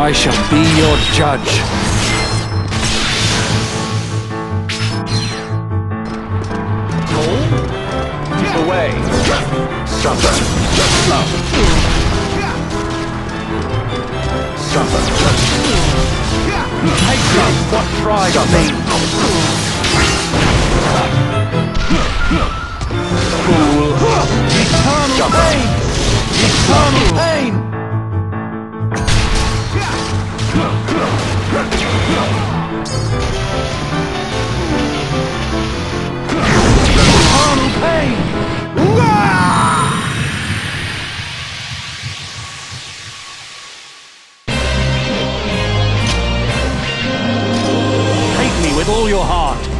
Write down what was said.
I shall be your judge. Away. Suffer. Suffer. Take up what drives me. Eternal pain! Eternal pain! with all your heart.